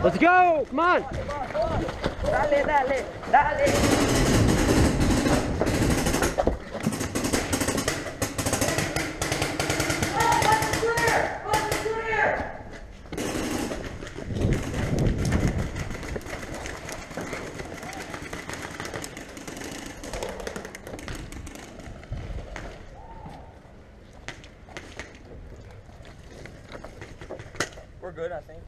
Let's go! Come on! Dale, dale, dale. We're good, I think.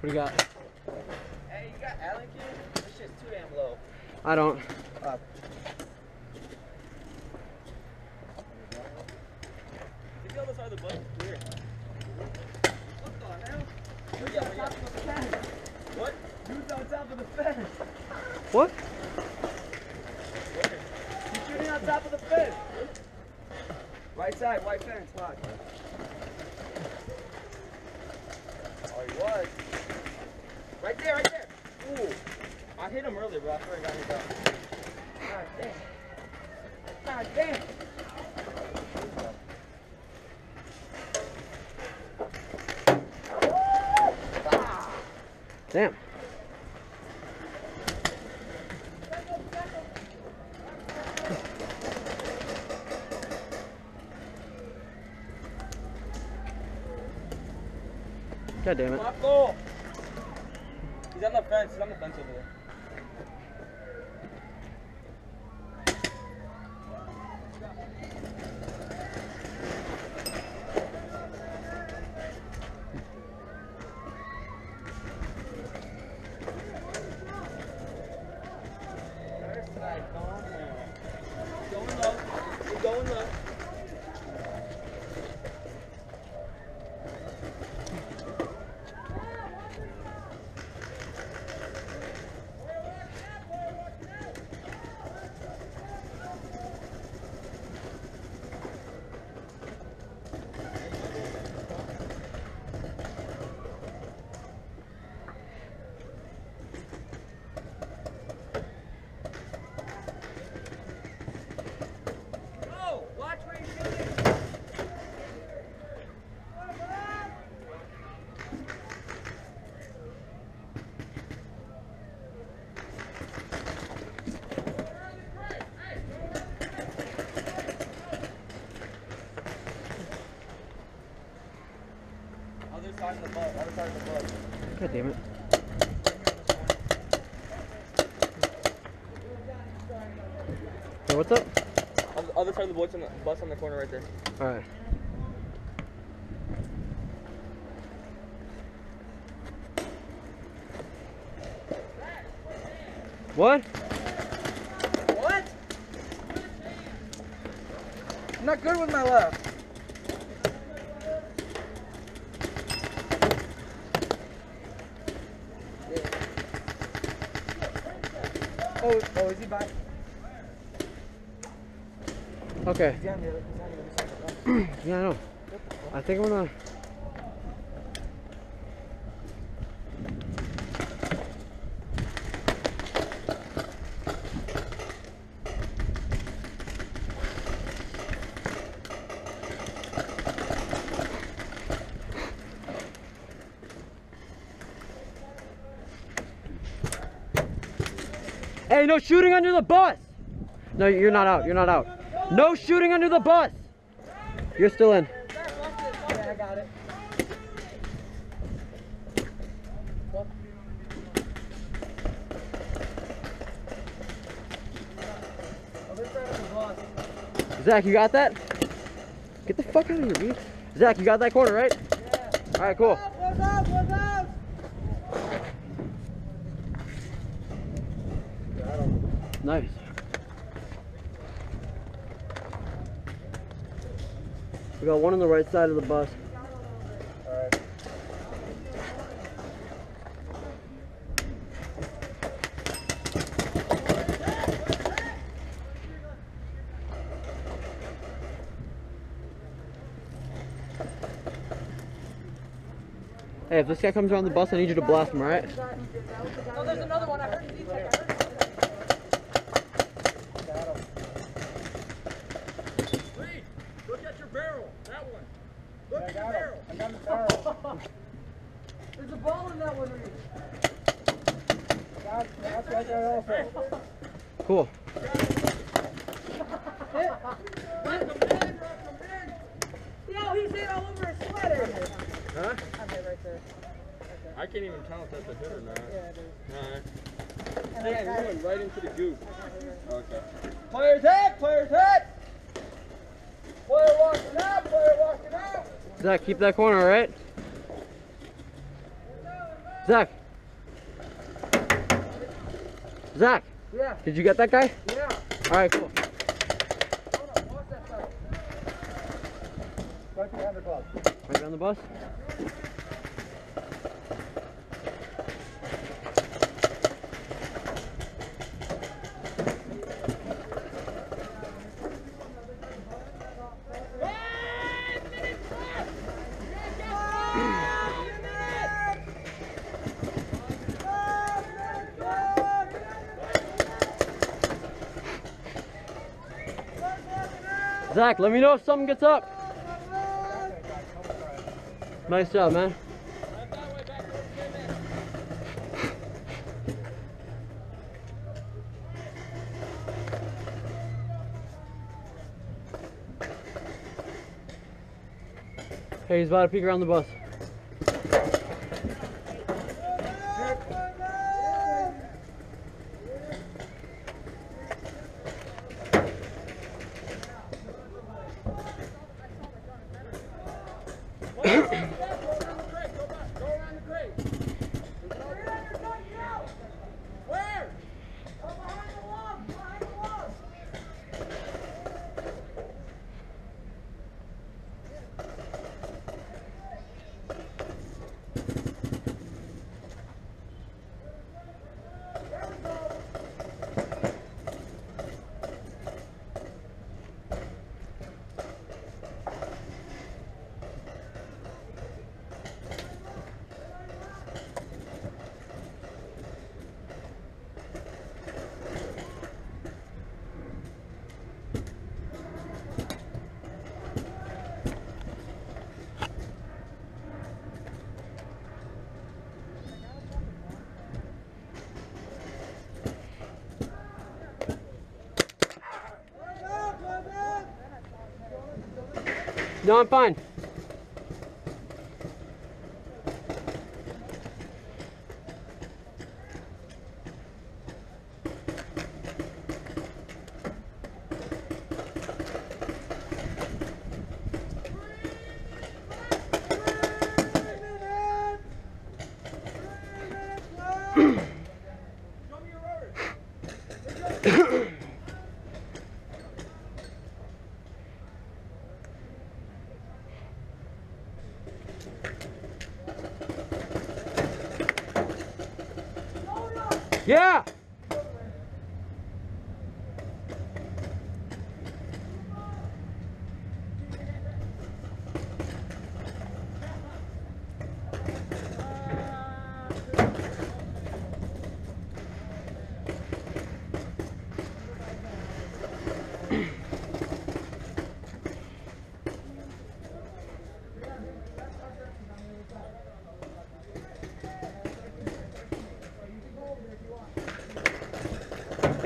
What do you got? Hey, you got Allen kid? This shit's too damn low. I don't. Uh, Get the other side of the bus. Clear. What the hell? Where you at, where you at? What? Who's on top of the fence? What? He's shooting on top of the fence. Right side, white fence, watch. Was. Right there, right there. Ooh. I hit him earlier, but I swear I got down. God damn. God damn. Damn. God damn it. He's on the fence. He's on the fence over there. First side, come on. Going low. We're going low. Go! Watch where you're shooting! Other side of the bus, other side of the bus. God damn it. Hey, what's up? Other, other side of the bus on the bus on the corner right there. Alright. What? What? I'm not good with my left. Oh, oh, is he back? Okay. He's on the other, he's on the other side of the bus. Yeah, I know. I think I'm gonna. Hey, no shooting under the bus! No, you're not out. You're not out. No shooting under the bus! You're still in. Zach, you got that? Get the fuck out of here, dude. Zach, you got that corner, right? Yeah. All right, cool. What's up? What's up? Nice. We got one on the right side of the bus. Hey, if this guy comes around the bus, I need you to blast him, alright? Oh, there's another one. I heard Reed, look at your barrel. That one. Look at your barrel. I got the barrel. There's a ball in that one, Reed. That's, that's right there also. Cool. Yo, he's hit all over his sweater. Huh? I'm hit right there. I can't even tell if that's a hit or not. Yeah, it is. Alright. And Damn, you got went right into the goop. Okay. Players hit, players hit. Zach, keep that corner, alright? Zach. Zach, Yeah, did you get that guy? yeah. Alright, cool. Hold on, watch that side. Right behind the club. Right on the bus? Zach, let me know if something gets up. Nice job, man. Hey, he's about to peek around the bus. No, I'm fine. Yeah.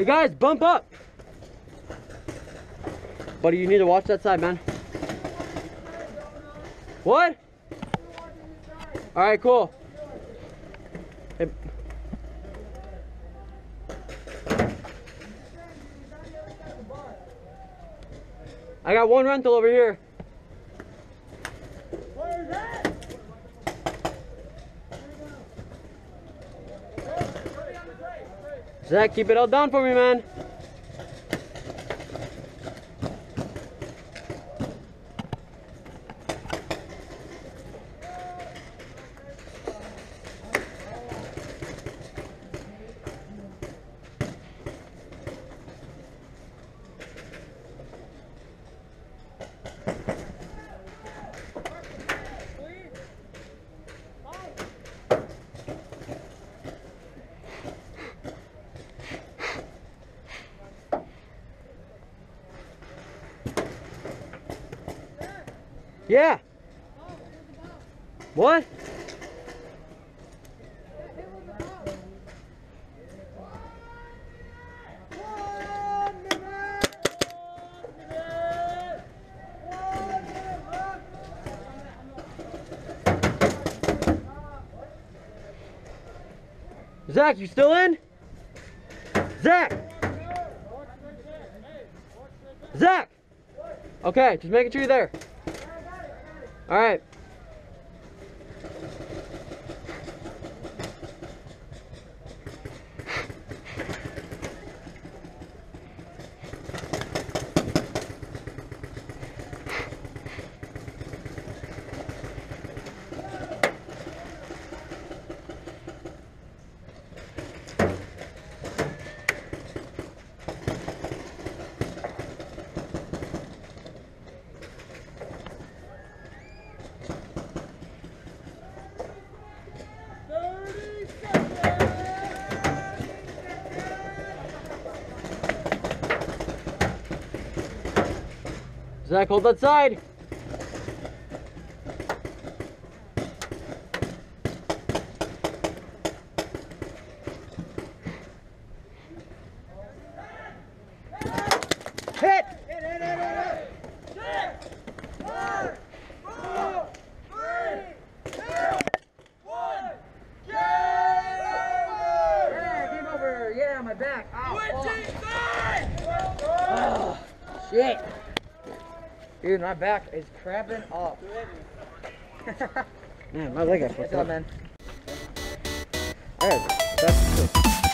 Hey guys, bump up. Buddy, you need to watch that side, man. What? All right, cool. Hey. I got one rental over here. Zach, keep it all down for me, man. Yeah. What? Zach, you still in? Zach! Zach! Okay, just making sure you're there. Alright. Zach, hold that side. Hit! Yeah, game over. Yeah, my back. Ow. Oh, shit. Dude, my back is cramping up. Man, my leg What's fucked up, man? Alright, that's